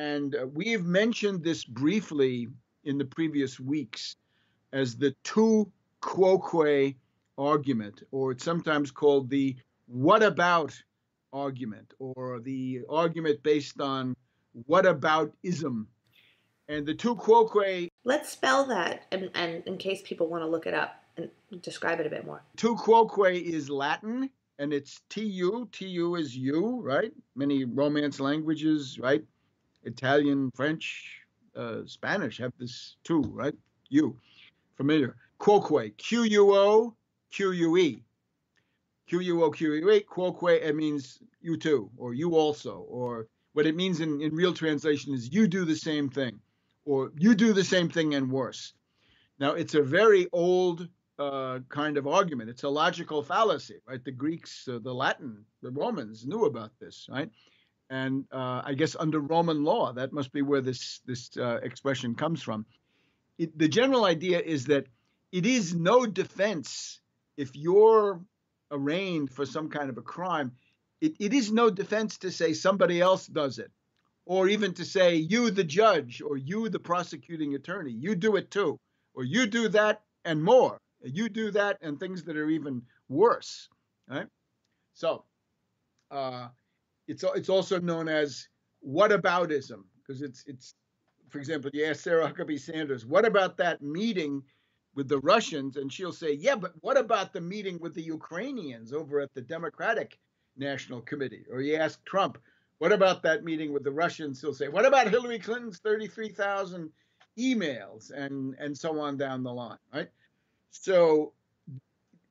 And uh, we've mentioned this briefly in the previous weeks as the tu quoque argument, or it's sometimes called the what about argument, or the argument based on what about ism. And the tu quoque. Let's spell that, and, and in case people want to look it up and describe it a bit more. Tu quoque is Latin, and it's tu. Tu is you, right? Many Romance languages, right? Italian, French, uh, Spanish have this too, right? You, familiar. Quoque, Q U O Q U E. Q U O Q U E, quoque, it means you too, or you also, or what it means in, in real translation is you do the same thing, or you do the same thing and worse. Now, it's a very old uh, kind of argument. It's a logical fallacy, right? The Greeks, uh, the Latin, the Romans knew about this, right? And uh, I guess under Roman law, that must be where this this uh, expression comes from. It, the general idea is that it is no defense if you're arraigned for some kind of a crime. It, it is no defense to say somebody else does it, or even to say you, the judge, or you, the prosecuting attorney, you do it too, or you do that and more. You do that and things that are even worse, right? So. Uh, it's it's also known as whataboutism because it's it's for example, you ask Sarah Huckabee Sanders, what about that meeting with the Russians? And she'll say, yeah, but what about the meeting with the Ukrainians over at the Democratic National Committee? Or you ask Trump, what about that meeting with the Russians? He'll say, what about Hillary Clinton's 33,000 emails and, and so on down the line, right? So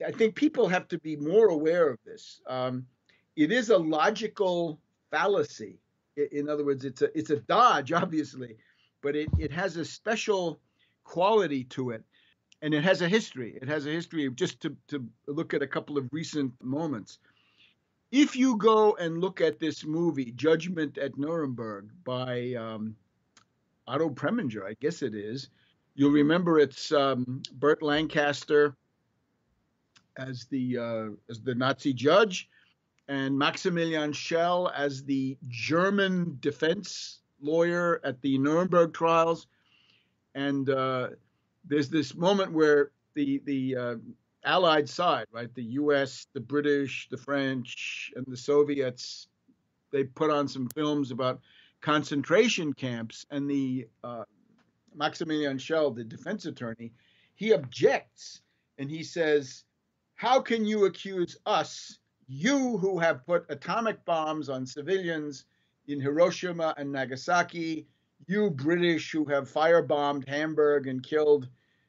I think people have to be more aware of this. Um, it is a logical fallacy. In other words, it's a it's a dodge, obviously, but it, it has a special quality to it. And it has a history. It has a history just to, to look at a couple of recent moments. If you go and look at this movie, Judgment at Nuremberg, by um, Otto Preminger, I guess it is, you'll remember it's um, Burt Lancaster as the uh, as the Nazi judge, and Maximilian Schell as the German defense lawyer at the Nuremberg trials. And uh, there's this moment where the the uh, Allied side, right, the U.S., the British, the French, and the Soviets, they put on some films about concentration camps, and the uh, Maximilian Schell, the defense attorney, he objects and he says, "How can you accuse us?" You who have put atomic bombs on civilians in Hiroshima and Nagasaki, you British who have firebombed Hamburg and killed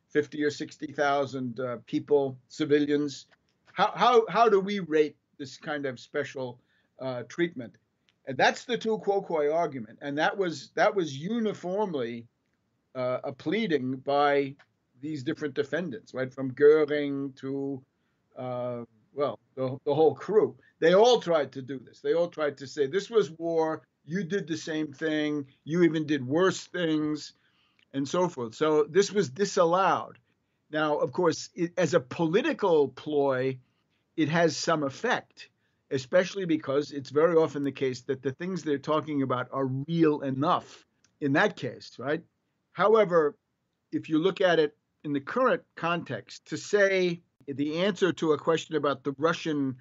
50 or 60,000 uh, people, civilians. How, how, how do we rate this kind of special uh, treatment? And that's the tu quoque argument. And that was, that was uniformly uh, a pleading by these different defendants, right? From Goering to uh, well, the, the whole crew, they all tried to do this. They all tried to say, this was war. You did the same thing. You even did worse things, and so forth. So this was disallowed. Now, of course, it, as a political ploy, it has some effect, especially because it's very often the case that the things they're talking about are real enough in that case, right? However, if you look at it in the current context, to say the answer to a question about the Russian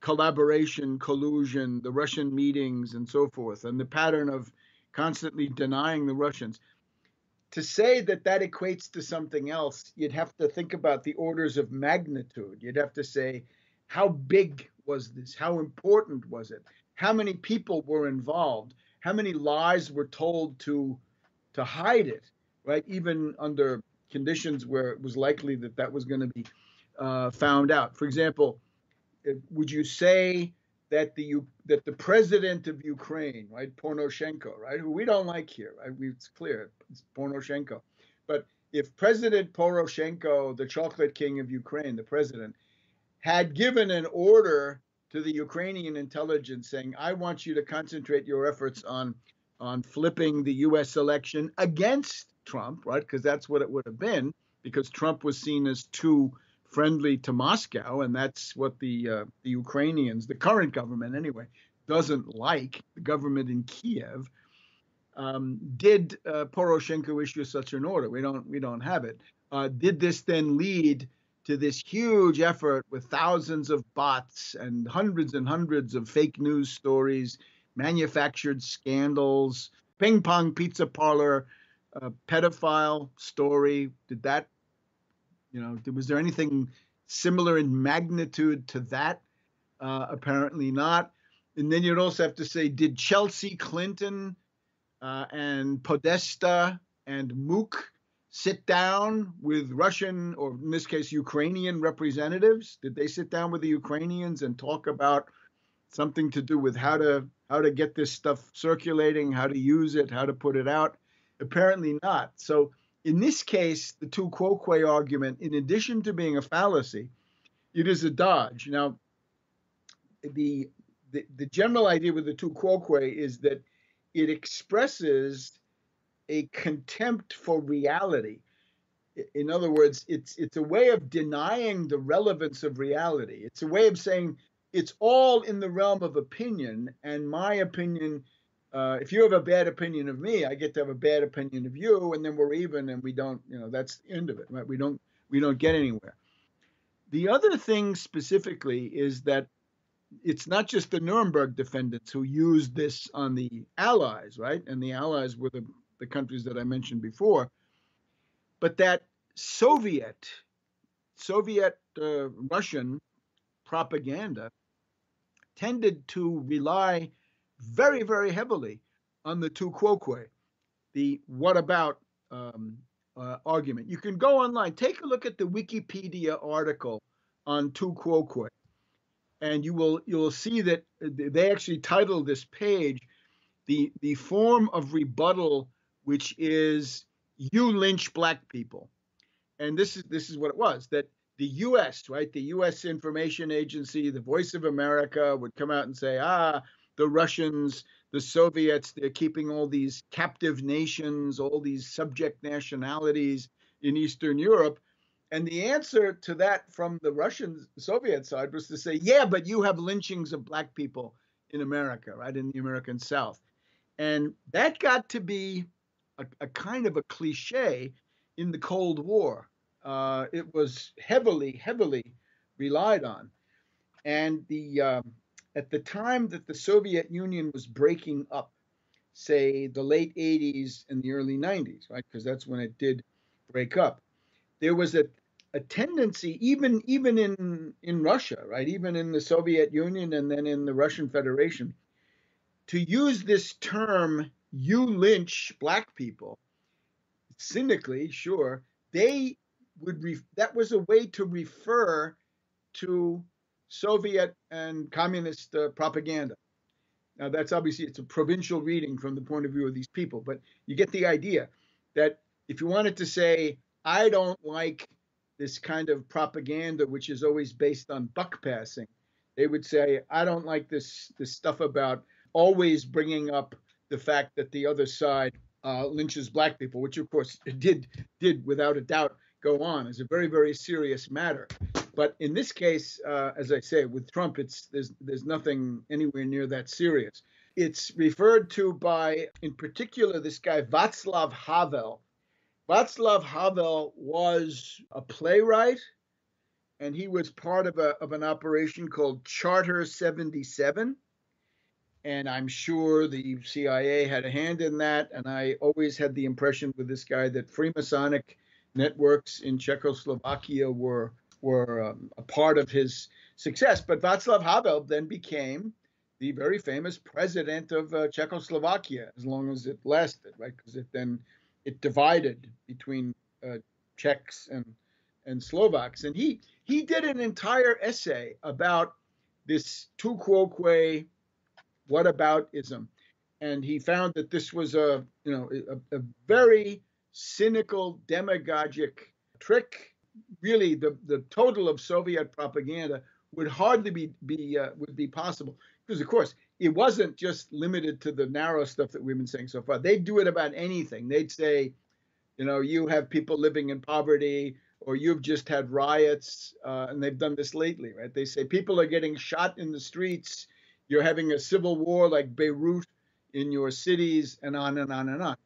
collaboration, collusion, the Russian meetings, and so forth, and the pattern of constantly denying the Russians. To say that that equates to something else, you'd have to think about the orders of magnitude. You'd have to say, how big was this? How important was it? How many people were involved? How many lies were told to to hide it? Right, even under conditions where it was likely that that was going to be uh, found out. For example, would you say that the that the president of Ukraine, right, Poroshenko, right, who we don't like here, right, it's clear, it's Poroshenko, but if President Poroshenko, the chocolate king of Ukraine, the president, had given an order to the Ukrainian intelligence saying, "I want you to concentrate your efforts on on flipping the U.S. election against Trump," right, because that's what it would have been, because Trump was seen as too friendly to Moscow, and that's what the uh, the Ukrainians, the current government anyway, doesn't like the government in Kiev. Um, did uh, Poroshenko issue such an order? We don't. We don't have it. Uh, did this then lead to this huge effort with thousands of bots and hundreds and hundreds of fake news stories, manufactured scandals, ping pong pizza parlor, uh, pedophile story? Did that? You know, was there anything similar in magnitude to that? Uh, apparently not. And then you'd also have to say, did Chelsea Clinton uh, and Podesta and Mook sit down with Russian, or in this case, Ukrainian representatives? Did they sit down with the Ukrainians and talk about something to do with how to how to get this stuff circulating, how to use it, how to put it out? Apparently not. So in this case, the tu quoque argument, in addition to being a fallacy, it is a dodge. Now, the the, the general idea with the tu quoque is that it expresses a contempt for reality. In other words, it's it's a way of denying the relevance of reality. It's a way of saying it's all in the realm of opinion, and my opinion. Uh, if you have a bad opinion of me, I get to have a bad opinion of you, and then we're even, and we don't. You know, that's the end of it, right? We don't we don't get anywhere. The other thing specifically is that it's not just the Nuremberg defendants who used this on the Allies, right? And the Allies were the, the countries that I mentioned before, but that Soviet, Soviet uh, Russian propaganda tended to rely very, very heavily on the tu quoque, the what about um, uh, argument. You can go online, take a look at the Wikipedia article on tu quoque and you will you will see that they actually titled this page the the form of rebuttal which is you lynch black people and this is this is what it was that the US right the US information agency the voice of america would come out and say ah the russians the soviets they're keeping all these captive nations all these subject nationalities in eastern europe and the answer to that from the Russian Soviet side was to say, yeah, but you have lynchings of black people in America, right, in the American South. And that got to be a, a kind of a cliche in the Cold War. Uh, it was heavily, heavily relied on. And the um, at the time that the Soviet Union was breaking up, say the late 80s and the early 90s, right? Because that's when it did break up there was a, a tendency, even even in in Russia, right, even in the Soviet Union and then in the Russian Federation, to use this term "you lynch black people," cynically, sure, they would re- that was a way to refer to Soviet and communist uh, propaganda. Now that's obviously it's a provincial reading from the point of view of these people, but you get the idea that if you wanted to say I don't like this kind of propaganda, which is always based on buck passing. They would say, I don't like this this stuff about always bringing up the fact that the other side uh, lynches black people, which of course did did without a doubt go on as a very very serious matter. But in this case, uh, as I say, with Trump, it's there's there's nothing anywhere near that serious. It's referred to by, in particular, this guy Václav Havel, Václav Havel was a playwright, and he was part of, a, of an operation called Charter 77. And I'm sure the CIA had a hand in that. And I always had the impression with this guy that Freemasonic networks in Czechoslovakia were were um, a part of his success. But Václav Havel then became the very famous president of uh, Czechoslovakia, as long as it lasted, right? Because it then it divided between uh, Czechs and and Slovaks, and he he did an entire essay about this tu quoque, what about ism, and he found that this was a you know a, a very cynical demagogic trick. Really, the the total of Soviet propaganda would hardly be be uh, would be possible because of course it wasn't just limited to the narrow stuff that we've been saying so far. They'd do it about anything. They'd say, you know, you have people living in poverty, or you've just had riots, uh, and they've done this lately, right? They say people are getting shot in the streets. You're having a civil war like Beirut in your cities, and on and on and on.